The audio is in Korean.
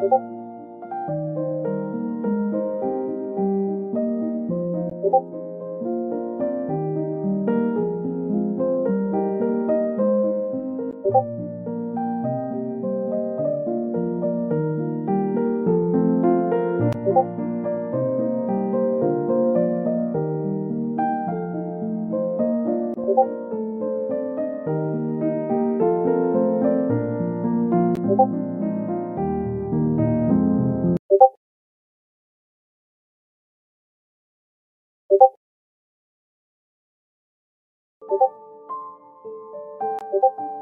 고고 you